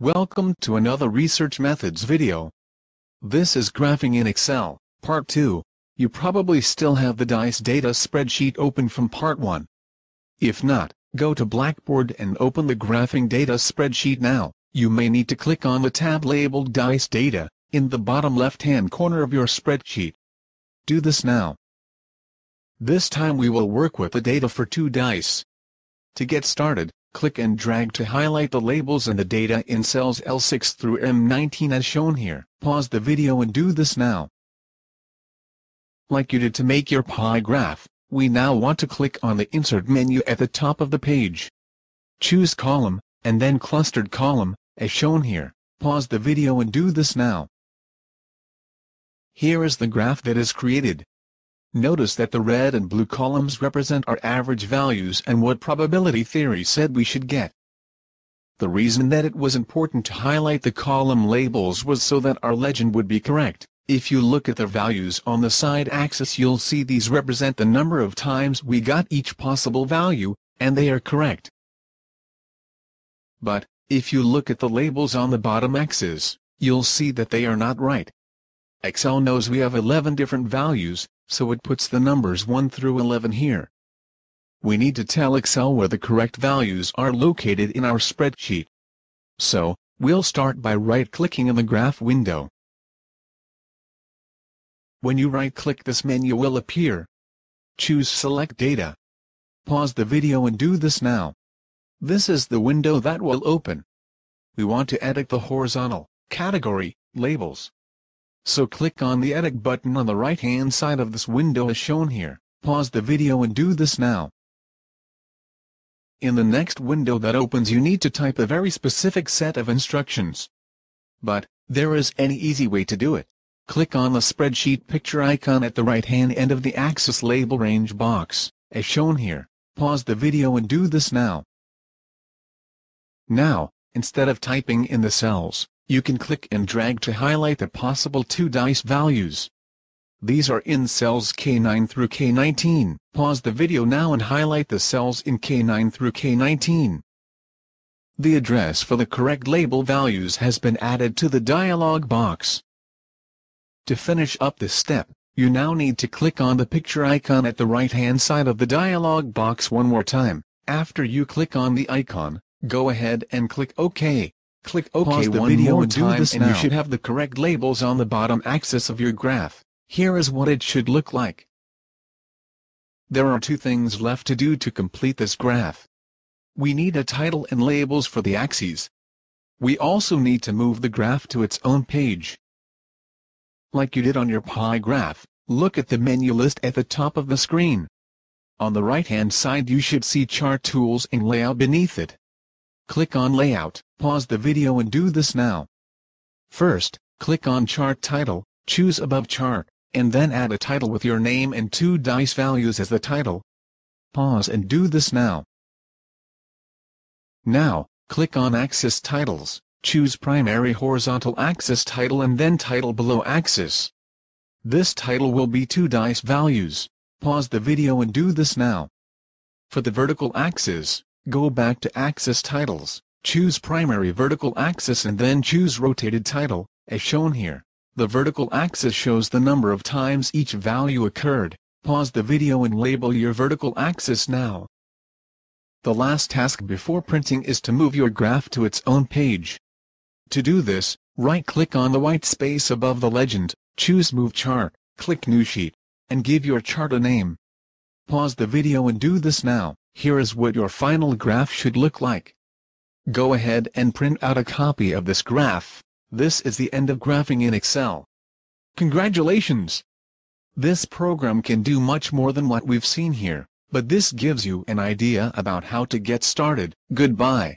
Welcome to another Research Methods video. This is Graphing in Excel, Part 2. You probably still have the DICE data spreadsheet open from Part 1. If not, go to Blackboard and open the Graphing Data spreadsheet now. You may need to click on the tab labeled DICE Data, in the bottom left-hand corner of your spreadsheet. Do this now. This time we will work with the data for two dice. To get started, click and drag to highlight the labels and the data in cells L6 through M19 as shown here. Pause the video and do this now. Like you did to make your pie graph, we now want to click on the Insert menu at the top of the page. Choose Column, and then Clustered Column, as shown here. Pause the video and do this now. Here is the graph that is created. Notice that the red and blue columns represent our average values and what probability theory said we should get. The reason that it was important to highlight the column labels was so that our legend would be correct. If you look at the values on the side axis you'll see these represent the number of times we got each possible value, and they are correct. But, if you look at the labels on the bottom axis, you'll see that they are not right. Excel knows we have 11 different values, so it puts the numbers 1 through 11 here. We need to tell Excel where the correct values are located in our spreadsheet. So, we'll start by right-clicking in the graph window. When you right-click this menu will appear. Choose Select Data. Pause the video and do this now. This is the window that will open. We want to edit the horizontal, category, labels, so click on the Edit button on the right-hand side of this window as shown here. Pause the video and do this now. In the next window that opens you need to type a very specific set of instructions. But, there is any easy way to do it. Click on the spreadsheet picture icon at the right-hand end of the Axis Label Range box, as shown here. Pause the video and do this now. Now, instead of typing in the cells, you can click and drag to highlight the possible two dice values. These are in cells K9 through K19. Pause the video now and highlight the cells in K9 through K19. The address for the correct label values has been added to the dialog box. To finish up this step, you now need to click on the picture icon at the right-hand side of the dialog box one more time. After you click on the icon, go ahead and click OK. Click OK Pause the one video more and time do this and now. you should have the correct labels on the bottom axis of your graph. Here is what it should look like. There are two things left to do to complete this graph. We need a title and labels for the axes. We also need to move the graph to its own page. Like you did on your pie graph, look at the menu list at the top of the screen. On the right-hand side you should see Chart Tools and Layout beneath it. Click on Layout, pause the video and do this now. First, click on Chart Title, choose Above Chart, and then add a title with your name and two dice values as the title. Pause and do this now. Now, click on Axis Titles, choose Primary Horizontal Axis Title and then Title below Axis. This title will be two dice values. Pause the video and do this now. For the vertical axis, Go back to Axis Titles, choose Primary Vertical Axis and then choose Rotated Title, as shown here. The vertical axis shows the number of times each value occurred. Pause the video and label your vertical axis now. The last task before printing is to move your graph to its own page. To do this, right-click on the white space above the legend, choose Move Chart, click New Sheet, and give your chart a name. Pause the video and do this now. Here is what your final graph should look like. Go ahead and print out a copy of this graph. This is the end of graphing in Excel. Congratulations! This program can do much more than what we've seen here, but this gives you an idea about how to get started. Goodbye.